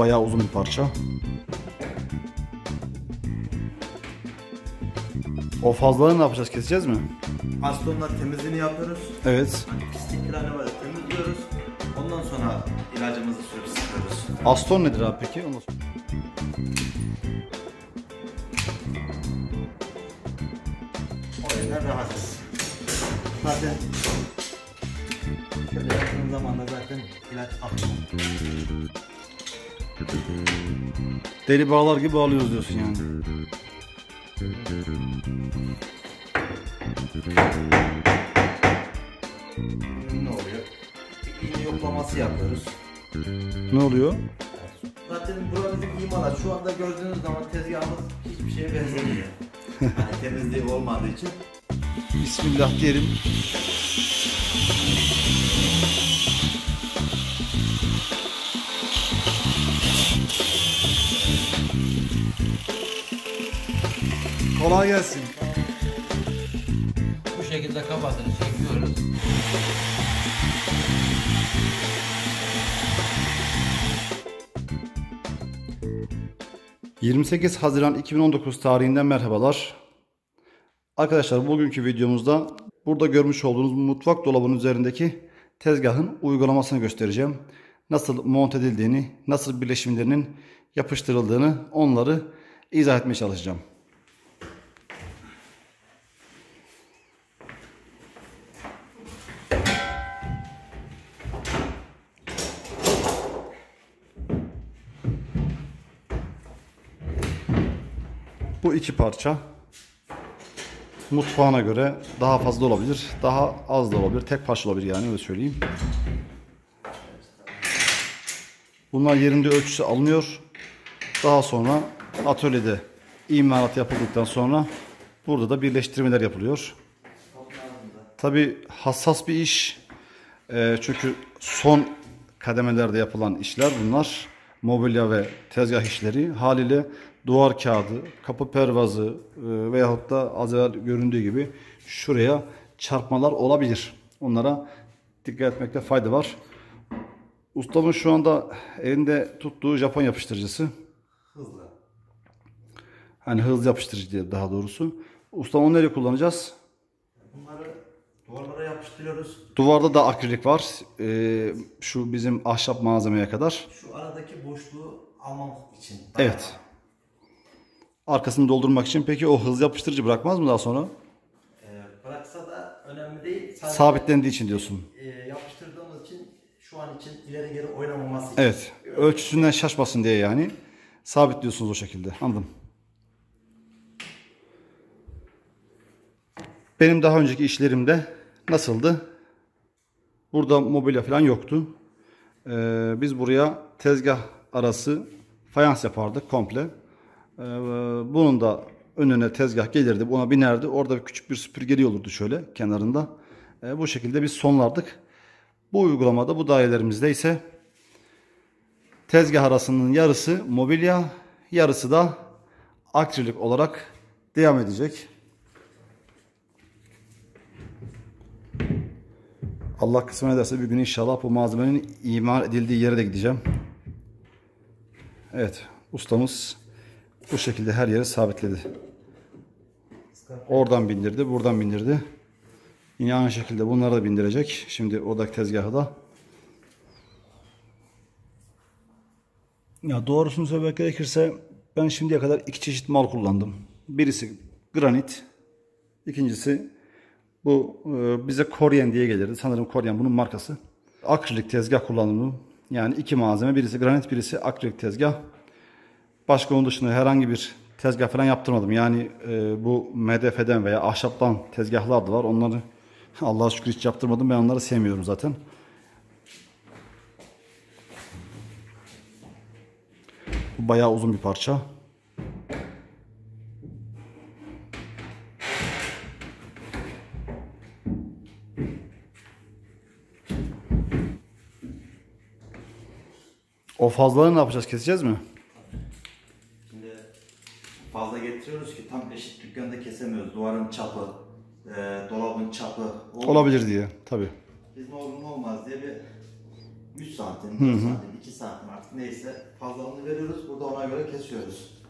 Bayağı uzun bir parça. O fazlaları ne yapacağız? Keseceğiz mi? Astonlar temizliğini yapıyoruz. Evet. Hani pisliklerini böyle temizliyoruz. Ondan sonra ilacımızı sürüp sıkıyoruz. Aston nedir abi peki? Ondan sonra- O yüzden rahatsız. Zaten şöyle yaptığım zaman da zaten ilaç akıyor. Deli bağlar gibi bağlıyoruz diyorsun yani. Ne oluyor? İğne yoklaması yapıyoruz. Ne oluyor? Zaten buranın imalat şu anda gördüğünüz zaman tezgahımız hiçbir şeye benzemiyor. hani temizliği olmadığı için. Bismillah diyelim. Kolay gelsin. Bu şekilde kafasını çekiyoruz. ...28 Haziran 2019 tarihinden merhabalar. Arkadaşlar bugünkü videomuzda... ...burada görmüş olduğunuz mutfak dolabının üzerindeki... ...tezgahın uygulamasını göstereceğim. Nasıl monte edildiğini... ...nasıl birleşimlerinin yapıştırıldığını... ...onları izah etmeye çalışacağım. Bu iki parça mutfağına göre daha fazla olabilir, daha az da olabilir. Tek parça olabilir yani öyle söyleyeyim. Bunlar yerinde ölçüsü alınıyor. Daha sonra atölyede imalat yapıldıktan sonra burada da birleştirmeler yapılıyor. Tabi hassas bir iş. Ee, çünkü son kademelerde yapılan işler bunlar. Mobilya ve tezgah işleri haliyle duvar kağıdı, kapı pervazı e, veyahut da az evvel göründüğü gibi şuraya çarpmalar olabilir. Onlara dikkat etmekte fayda var. Ustamın şu anda elinde tuttuğu Japon yapıştırıcısı. Hızlı. Hani hız yapıştırıcı diye daha doğrusu. Ustam onu nereye kullanacağız? Bunları duvarlara yapıştırıyoruz. Duvarda da akrilik var. Ee, şu bizim ahşap malzemeye kadar. Şu aradaki boşluğu almam için. Evet. Arkasını doldurmak için. Peki o hız yapıştırıcı bırakmaz mı daha sonra? Ee, bıraksa da önemli değil. Sadece, Sabitlendiği için diyorsun. e, yapıştırdığımız için şu an için ileri geri oynamaması için. Evet. Ölçüsünden şaşmasın diye yani. Sabitliyorsunuz o şekilde. Anladım. Benim daha önceki işlerimde nasıldı? Burada mobilya falan yoktu. Ee, biz buraya tezgah arası fayans yapardık komple. Ee, bunun da önüne tezgah gelirdi. Buna binerdi. Orada küçük bir süpürgeli olurdu şöyle kenarında. Ee, bu şekilde biz sonlardık. Bu uygulamada bu dairelerimizde ise tezgah arasının yarısı mobilya, yarısı da akrilik olarak devam edecek. Allah kısmet ederse bir gün inşallah bu malzemenin imal edildiği yere de gideceğim. Evet, ustamız bu şekilde her yeri sabitledi. Oradan bindirdi, buradan bindirdi. Yine aynı şekilde bunları da bindirecek. Şimdi oradaki tezgahı da. Ya doğrusunu söylemek gerekirse ben şimdiye kadar iki çeşit mal kullandım. Birisi granit, ikincisi bu e, bize Koryen diye gelirdi. Sanırım Koryen bunun markası. Akrilik tezgah kullanımı. Yani iki malzeme. Birisi granit, birisi akrilik tezgah. Başka onun dışında herhangi bir tezgah falan yaptırmadım. Yani e, bu MDF'den veya ahşaptan tezgahlar da var. Onları Allah'a şükür hiç yaptırmadım. Ben onları sevmiyorum zaten. Bu bayağı uzun bir parça. O fazlaları ne yapacağız? Keseceğiz mi? Şimdi fazla getiriyoruz ki tam eşit dükkanda kesemiyoruz. Duvarın çapı, e, dolabın çapı. O- Olabilir diye. Tabii. Biz ne olur ne olmaz diye bir 3 santim, 4 santim, 2 santim artık neyse fazlalığını veriyoruz. Burada ona göre kesiyoruz.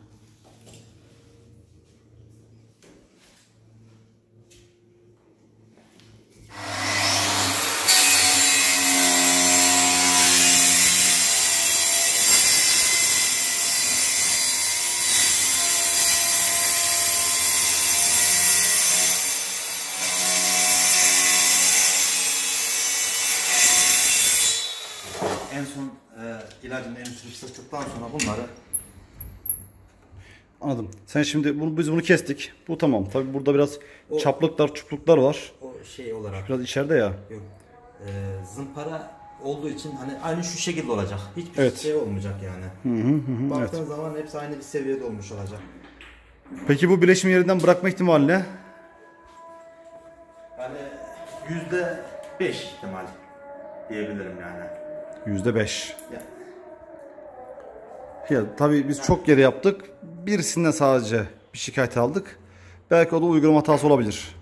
En son en sürüp sıktıktan sonra bunları Anladım. Sen şimdi bunu, biz bunu kestik. Bu tamam. Tabi burada biraz O- çaplıklar, çupluklar var. o şey olarak Biraz içeride ya. yok. E, zımpara olduğu için hani aynı şu şekilde olacak. Hiçbir Evet. şey olmayacak yani. Hı hı hı. Evet. Baktığın zaman hepsi aynı bir seviyede olmuş olacak. Peki bu bileşim yerinden bırakma ihtimali ne? Yani yüzde beş ihtimal diyebilirim yani. Yüzde beş. Ya, Ya tabii biz çok yere yaptık. Birisinden sadece bir şikayet aldık. Belki o da uygulama hatası olabilir.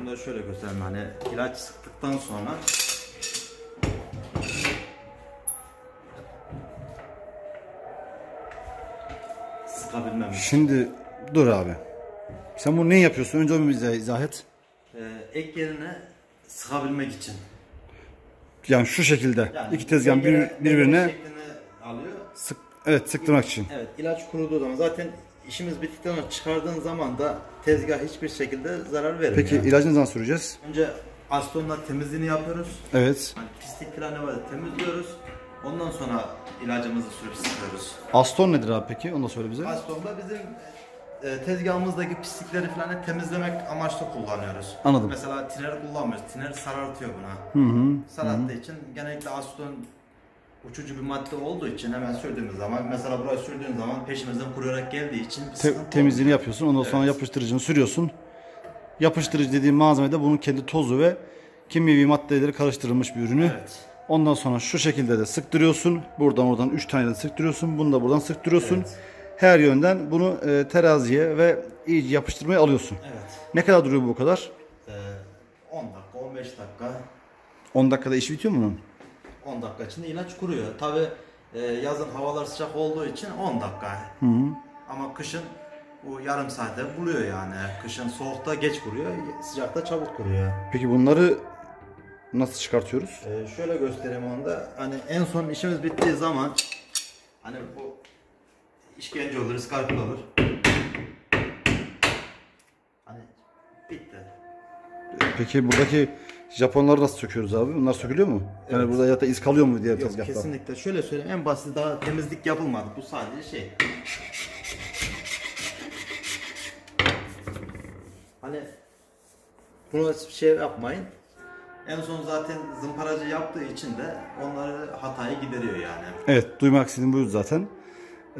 bunu da şöyle göstereyim hani ilaç sıktıktan sonra sıkabilmem. Şimdi dur abi. Sen bunu ne yapıyorsun? Önce onu bize izah et. Ee, ek yerine sıkabilmek için. Yani şu şekilde. Yani iki tezgahın bir, birbirine alıyor. sık, evet sıktırmak için. Evet ilaç kuruduğu zaman zaten işimiz bittikten sonra çıkardığın zaman da tezgah hiçbir şekilde zarar vermiyor. Peki ilacı ne zaman süreceğiz? Önce astonla temizliğini yapıyoruz. Evet. Hani pislik falan ne varsa temizliyoruz. Ondan sonra ilacımızı sürüp sıkıyoruz. Aston nedir abi peki? Onu da söyle bize. Astonda bizim e, tezgahımızdaki pislikleri falan temizlemek amaçlı kullanıyoruz. Anladım. Mesela tiner kullanmıyoruz. Tiner sarartıyor buna. Hı hı. Sararttığı için genellikle aston uçucu bir madde olduğu için hemen sürdüğümüz zaman mesela buraya sürdüğün zaman peşimizden kuruyarak geldiği için Te- temizliğini yapıyorsun. Ondan sonra Evet. yapıştırıcını sürüyorsun. Yapıştırıcı dediğim malzeme de bunun kendi tozu ve kimyevi maddeleri karıştırılmış bir ürünü. Evet. Ondan sonra şu şekilde de sıktırıyorsun. Buradan oradan 3 tane de sıktırıyorsun. Bunu da buradan sıktırıyorsun. Evet. Her yönden bunu e, teraziye ve iyice yapıştırmaya alıyorsun. Evet. Ne kadar duruyor bu kadar? Ee, 10 dakika, 15 dakika, 10 dakikada iş bitiyor mu bunun? 10 dakika içinde ilaç kuruyor. Tabi yazın havalar sıcak olduğu için 10 dakika. Hı hı. Ama kışın bu yarım saate buluyor yani. Kışın soğukta geç kuruyor, sıcakta çabuk kuruyor. Peki bunları nasıl çıkartıyoruz? Ee, şöyle göstereyim onu da. Hani en son işimiz bittiği zaman hani bu işkence olur, iskarpil olur. Hani bitti. Peki buradaki Japonları nasıl söküyoruz abi? Bunlar sökülüyor mu? Yani Evet. burada ya da iz kalıyor mu diğer Yok tezgahta? kesinlikle. Şöyle söyleyeyim en basit daha temizlik yapılmadı. Bu sadece şey. Hani bunu şey yapmayın. En son zaten zımparacı yaptığı için de onları hatayı gideriyor yani. Evet, duymak istediğim buydu zaten.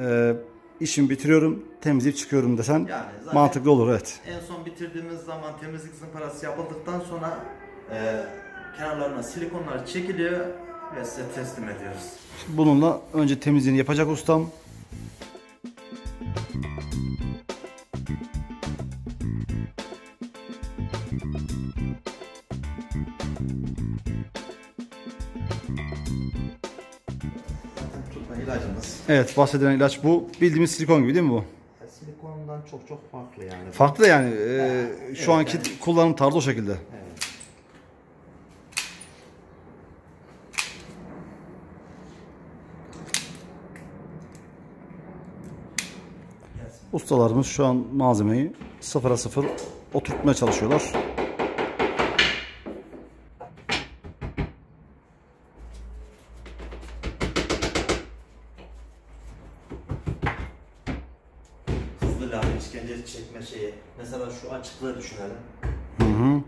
Ee, işimi bitiriyorum, temizleyip çıkıyorum desen Yani mantıklı olur evet. En son bitirdiğimiz zaman temizlik zımparası yapıldıktan sonra e, kenarlarına silikonlar çekiliyor ve size teslim ediyoruz. Bununla önce temizliğini yapacak ustam. İlacımız. Evet, bahsedilen ilaç bu. Bildiğimiz silikon gibi değil mi bu? Silikondan çok çok farklı yani. Farklı yani. e, şu evet, anki yani. kullanım tarzı o şekilde. Evet. Ustalarımız şu an malzemeyi sıfıra sıfır oturtmaya çalışıyorlar. İşkence çekme şeyi. Mesela şu açıklığı düşünelim. Hı hı.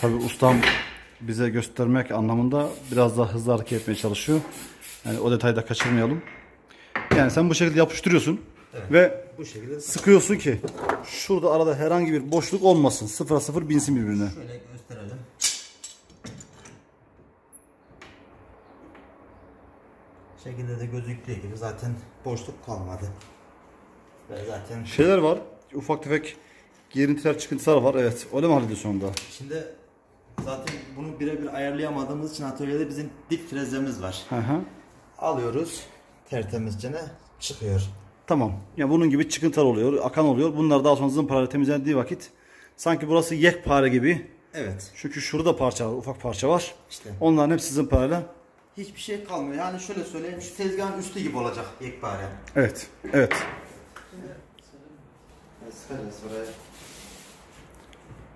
Tabi ustam bize göstermek anlamında biraz daha hızlı hareket etmeye çalışıyor. Yani o detayı da kaçırmayalım. Yani sen bu şekilde yapıştırıyorsun ve Bu şekilde sıkıyorsun ki şurada arada herhangi bir boşluk olmasın. Sıfıra sıfır binsin birbirine. şöyle şekilde de gözüktüğü gibi zaten boşluk kalmadı. Ve zaten Şeyler var. Ufak tefek girintiler, çıkıntılar var. Evet. Öyle mi hallediyorsun onda? şimdi zaten bunu birebir ayarlayamadığımız için atölyede bizim dip frezemiz var. Hı hı. Alıyoruz tertemizcene çıkıyor. Tamam. Ya bunun gibi çıkıntılar oluyor, akan oluyor. Bunlar daha sonra zımparayla temizlendiği vakit sanki burası yekpare gibi. Evet. Çünkü şurada parça var, ufak parça var. İşte Onların hepsi zımparayla. Hiçbir şey kalmıyor. Yani şöyle söyleyeyim şu tezgahın üstü gibi olacak yekpare. Evet. Evet.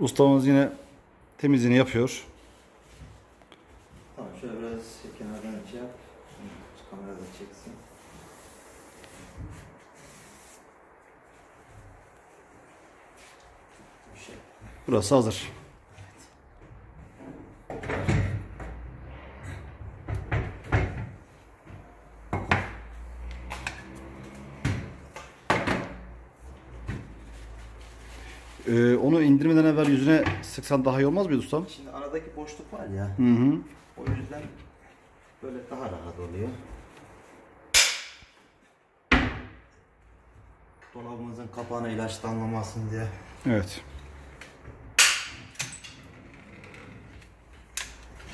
Ustamız yine temizliğini yapıyor. Tamam şöyle biraz kenardan şey yap. Şu kamera da çeksin. Bir şey. Burası hazır. Ee, onu indirmeden evvel yüzüne sıksan daha iyi olmaz mıydı ustam? Şimdi aradaki boşluk var ya. Hı hı. O yüzden böyle daha rahat oluyor. Dolabımızın kapağına ilaç damlamasın diye. Evet.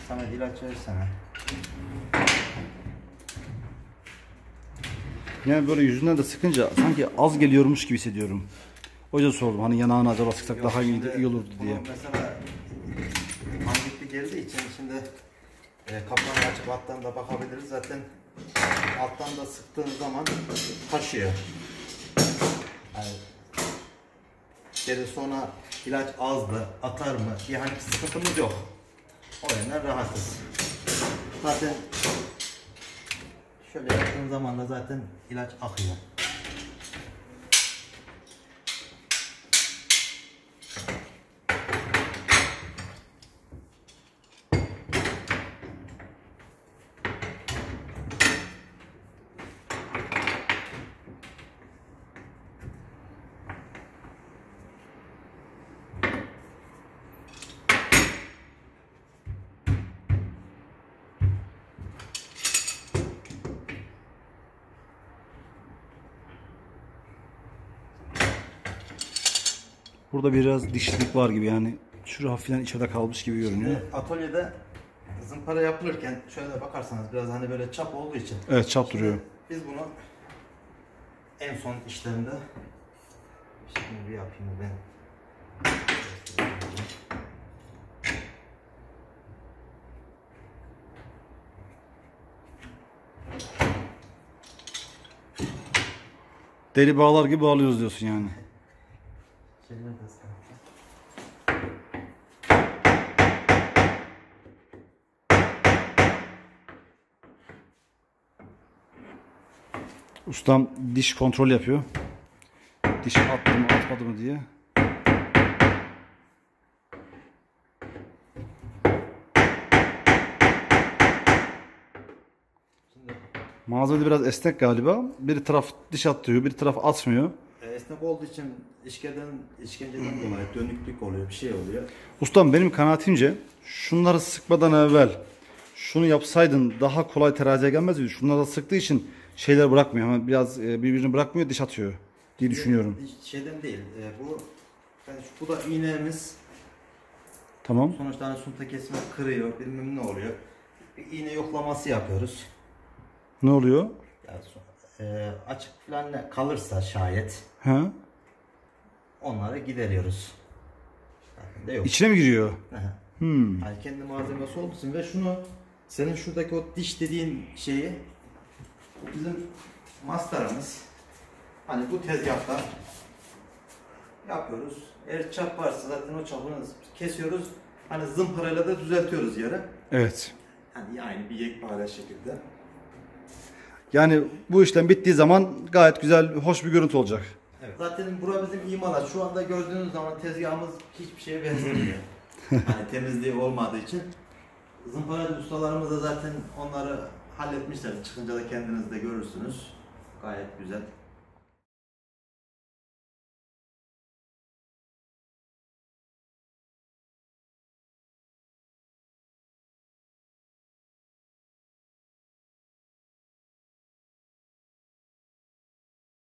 Sana ilaç versene. Yani böyle yüzünden de sıkınca sanki az geliyormuş gibi hissediyorum. Yüzden sordum hani yanağına acaba sıksak daha iyi, iyi olurdu diye. Mesela pandikli geldiği için şimdi e, kapağını açıp alttan da bakabiliriz. Zaten alttan da sıktığın zaman taşıyor. Yani geri sonra ilaç azdı, atar mı diye hani sıkıntımız yok. O yönden rahatız. Zaten şöyle yaptığın zaman da zaten ilaç akıyor. Burada biraz dişlilik var gibi yani. Şura hafiften içeride kalmış gibi görünüyor. Şimdi atölyede zımpara yapılırken şöyle bakarsanız biraz hani böyle çap olduğu için Evet çap duruyor. biz bunu en son işlemde şimdi bir yapayım ben. Deli bağlar gibi bağlıyoruz diyorsun yani. Şeyler de sıkıntı. Ustam diş kontrol yapıyor. Diş attı mı atmadı mı diye. Şimdi Malzeme biraz esnek galiba. Bir taraf diş attırıyor, bir taraf atmıyor. e, esnek olduğu için işkeden, işkenceden dolayı dönüklük oluyor, bir şey oluyor. Ustam benim kanaatimce şunları sıkmadan evvel şunu yapsaydın daha kolay teraziye gelmez miydi? Şunları da sıktığı için şeyler bırakmıyor. Hemen biraz e, birbirini bırakmıyor, diş atıyor diye düşünüyorum. Şeyden değil, e, bu yani şu, bu da iğnemiz. Tamam. Sonuçta hani sunta kesme kırıyor, bilmem ne oluyor. Bir iğne yoklaması yapıyoruz. Ne oluyor? Yani e, açık falan kalırsa şayet Ha? onları gideriyoruz. Zaten de yok. İçine mi giriyor? Aha. Hmm. Yani kendi malzemesi olduğu için ve şunu senin şuradaki o diş dediğin şeyi bizim mastarımız. Hani bu tezgahta yapıyoruz. Eğer çap varsa zaten o çapını kesiyoruz. Hani zımparayla da düzeltiyoruz yere. Evet. Hani aynı bir yekpare şekilde. Yani bu işlem bittiği zaman gayet güzel, hoş bir görüntü olacak. Evet. Zaten bura bizim imalat. Şu anda gördüğünüz zaman tezgahımız hiçbir şeye benzemiyor. hani temizliği olmadığı için. Zımparacı ustalarımız da zaten onları halletmişler. Çıkınca da kendiniz de görürsünüz. Gayet güzel.